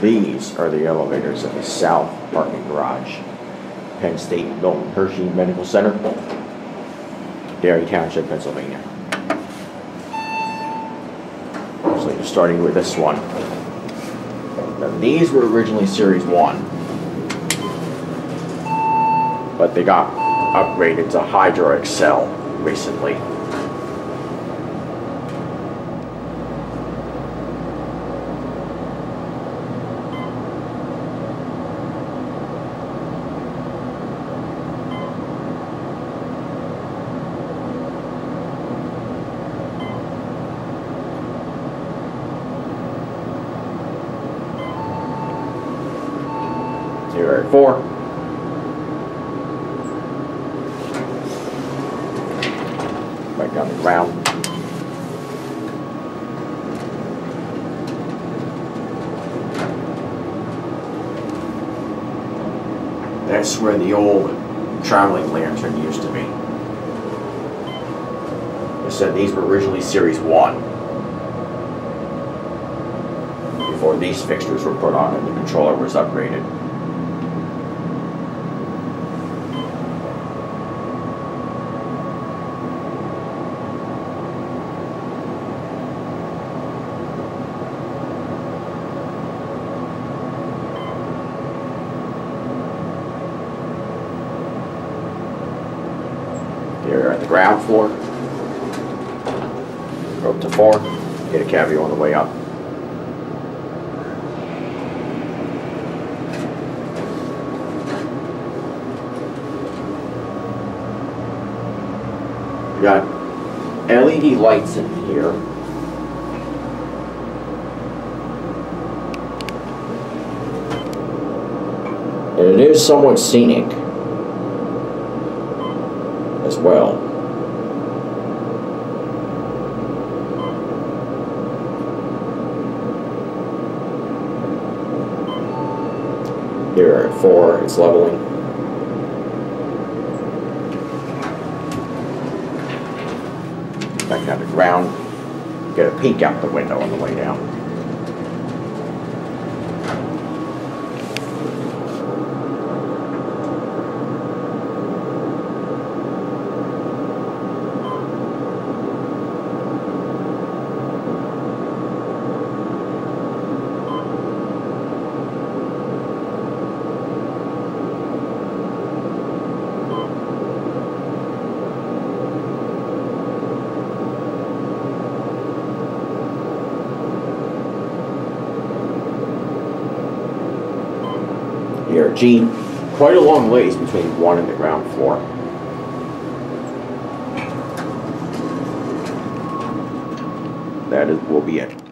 These are the elevators at the south parking garage. Penn State Milton Hershey Medical Center, Derry Township, Pennsylvania. So you're starting with this one. Now, these were originally Series 1, but they got upgraded to HydroAccel recently. Are four. Right down the ground. That's where the old traveling lantern used to be. I said these were originally Series 1. Before these fixtures were put on and the controller was upgraded. Here at the ground floor. Go up to four, get a cavity on the way up. We got LED lights in here. It is somewhat scenic as well. Here at four, it's leveling. Back down to ground, get a peek out the window on the way down. Here, Gene, quite a long ways between one and the ground floor. That is, will be it.